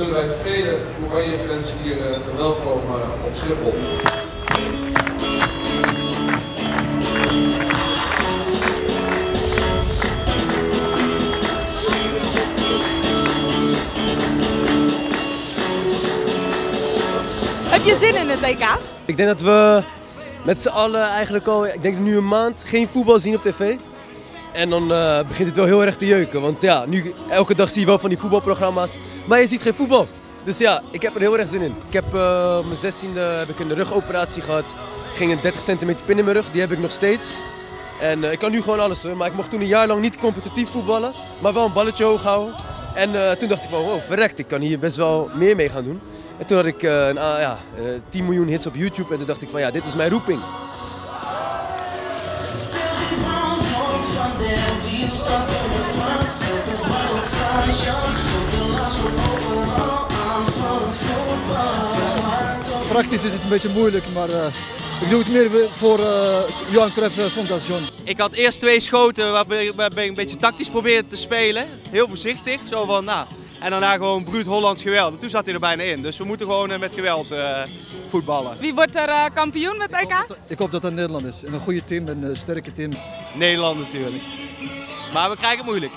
zullen wij vele oranje fans hier eh, verwelkomen op Schiphol. Heb je zin in het EK? Ik denk dat we met z'n allen eigenlijk al, ik denk nu een maand, geen voetbal zien op tv. En dan eh, begint het wel heel erg te jeuken. Want ja, nu elke dag zie je wel van die voetbalprogramma's. Maar je ziet geen voetbal. Dus ja, ik heb er heel erg zin in. Ik heb uh, mijn zestiende heb ik een rugoperatie gehad. Ging een 30 centimeter pin in mijn rug, die heb ik nog steeds. En uh, ik kan nu gewoon alles hoor. Maar ik mocht toen een jaar lang niet competitief voetballen. Maar wel een balletje hoog houden. En toen dacht ik van, wow, verrekt, ik kan hier best wel meer mee gaan doen. En toen had ik een, ja, 10 miljoen hits op YouTube. En toen dacht ik van, ja, dit is mijn roeping. Praktisch is het een beetje moeilijk, maar uh, ik doe het meer voor uh, Johan Cruijff Foundation. Ik had eerst twee schoten waarbij ik een beetje tactisch probeerde te spelen. Heel voorzichtig, zo van nou. En daarna gewoon bruut Hollands geweld. En toen zat hij er bijna in. Dus we moeten gewoon met geweld uh, voetballen. Wie wordt er kampioen met EK? Ik hoop, dat, ik hoop dat het Nederland is. Een goede team, een sterke team. Nederland natuurlijk. Maar we krijgen het moeilijk.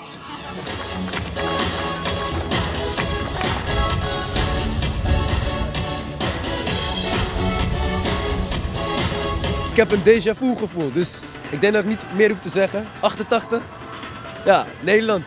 Ik heb een déjà vu gevoel, dus ik denk dat ik niet meer hoef te zeggen. 88, ja, Nederland.